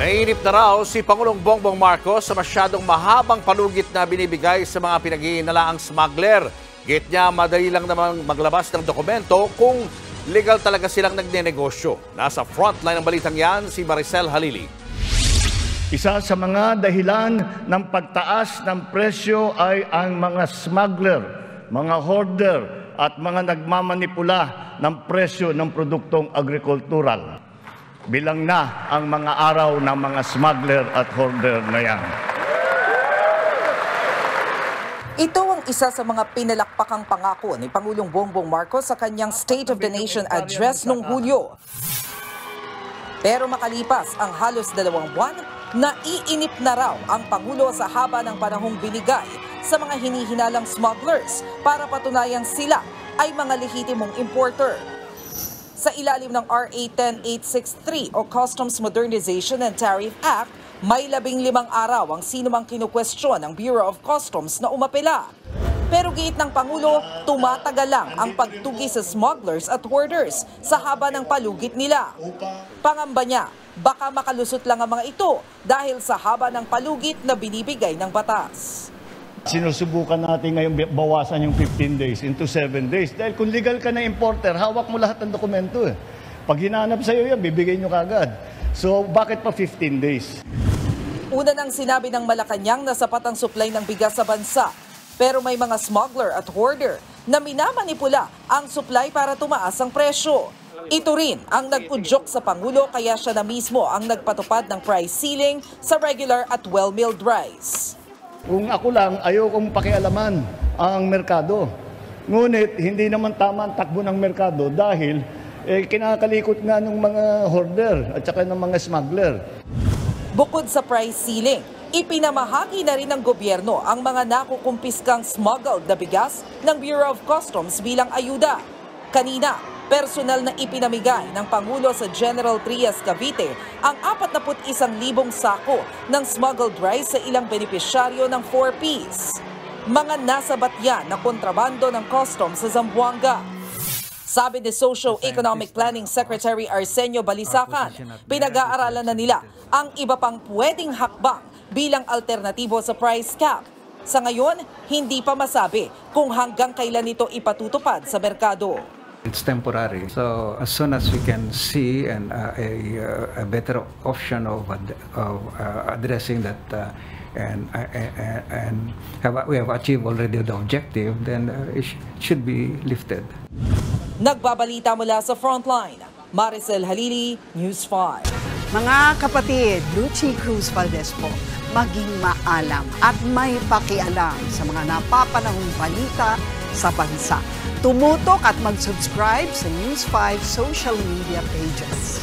Naiinip na raw si Pangulong Bongbong Marcos sa masyadong mahabang palugit na binibigay sa mga pinag-iinalaang smuggler. Git niya, madali lang naman maglabas ng dokumento kung legal talaga silang nagnenegosyo. Nasa frontline ng balitang yan, si Maricel Halili. Isa sa mga dahilan ng pagtaas ng presyo ay ang mga smuggler, mga hoarder at mga nagmamanipula ng presyo ng produktong agrikultural. Bilang na ang mga araw ng mga smuggler at hoarder na yan. Ito ang isa sa mga pinalakpakang pangako ni Pangulong Bongbong Marcos sa kanyang State of the Nation address noong Hulyo. Pero makalipas ang halos dalawang buwan, naiinip na raw ang Pangulo sa haba ng panahong binigay sa mga hinihinalang smugglers para patunayang sila ay mga lehitimong importer. Sa ilalim ng RA 10863 o Customs Modernization and Tariff Act, may labing limang araw ang sinumang kinukwestiyon ng Bureau of Customs na umapela. Pero giit ng Pangulo, tumatagal lang ang pagtugi sa smugglers at hoarders sa haba ng palugit nila. Pangamba niya, baka makalusot lang ang mga ito dahil sa haba ng palugit na binibigay ng batas. Sinusubukan natin ngayon bawasan yung 15 days into 7 days. Dahil kung legal ka na importer, hawak mo lahat ng dokumento eh. Pag hinanap sa'yo yan, bibigay nyo kagad. So, bakit pa 15 days? Una nang sinabi ng Malacanang na sapat ang supply ng bigas sa bansa. Pero may mga smuggler at hoarder na minamanipula ang supply para tumaas ang presyo. Ito rin ang nag-udyok sa Pangulo kaya siya na mismo ang nagpatupad ng price ceiling sa regular at well-milled rice. Kung ako lang, ayokong pakialaman ang merkado. Ngunit, hindi naman tama ang takbo ng merkado dahil eh, kinakalikot nga ng mga hoarder at saka ng mga smuggler. Bukod sa price ceiling, ipinamahagi na rin ng gobyerno ang mga nakukumpiskang smuggled na bigas ng Bureau of Customs bilang ayuda. Kanina, personal na ipinamigay ng Pangulo sa General Trias Cavite ang 41,000 sako ng smuggled rice sa ilang benepisyaryo ng 4Ps. Mga nasa batyan na kontrabando ng customs sa Zamboanga. Sabi ni Socio-Economic Planning Secretary Arsenio Balisacan, pinag-aaralan na nila ang iba pang pwedeng hakbang bilang alternatibo sa price cap. Sa ngayon, hindi pa masabi kung hanggang kailan ito ipatutupad sa merkado. It's temporary. So as soon as we can see and uh, a, uh, a better option of, ad- of uh, addressing that uh, and uh, uh, and have, we have achieved already the objective, then uh, it sh- should be lifted. Nagbabalita mula sa Frontline, Maricel Halili, News 5. Mga kapatid, Lucy Cruz Valdez po, maging maalam at may pakialam sa mga napapanahong balita sa bansa. Tumutok at mag-subscribe sa News 5 social media pages.